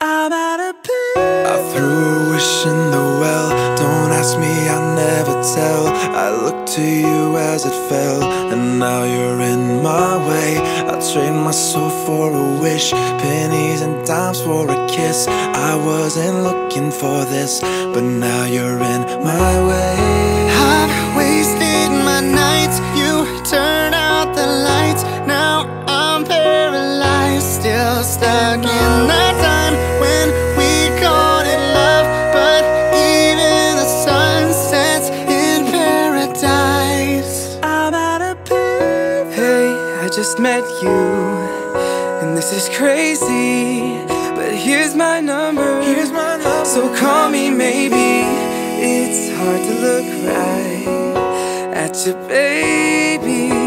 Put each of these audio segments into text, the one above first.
I'm out of peace. I threw a wish in the well. Don't ask me, I'll never tell. I looked to you as it fell, and now you're in my way. I trade my soul for a wish, pennies and dimes for a kiss. I wasn't looking for this, but now you're in my way. Just met you, and this is crazy. But here's my number. Here's my number. So call me maybe. It's hard to look right at your baby.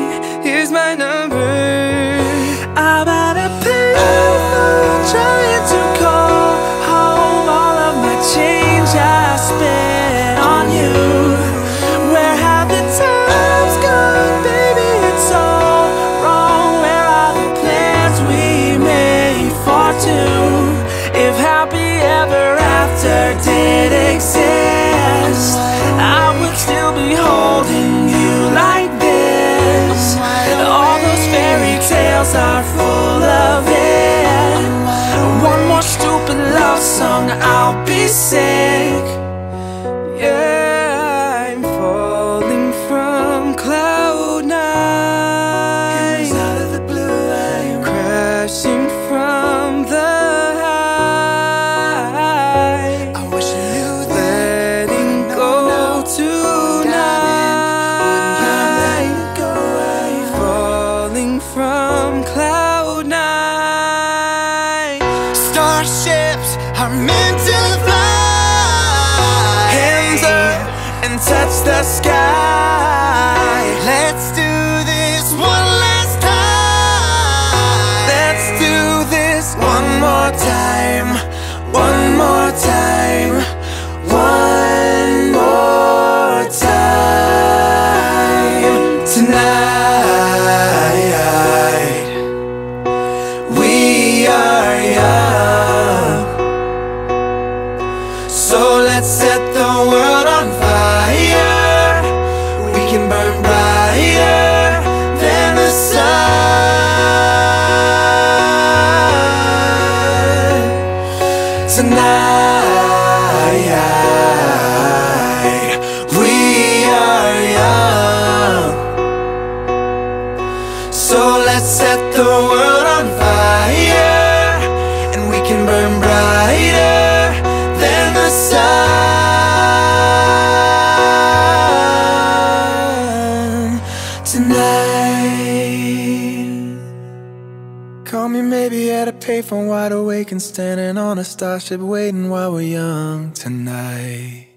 Sick. Yeah, I'm falling from cloud nine. out of the blue, I crashing from the high. I wish you knew that. Letting go tonight. Falling from cloud nine. Starships are to Hands up and touch the sky. Let's Tonight, we are young. So let's set the world on fire, and we can burn brighter than the sun tonight. Call me maybe at a payphone, wide awake and standing on a starship, waiting while we're young tonight.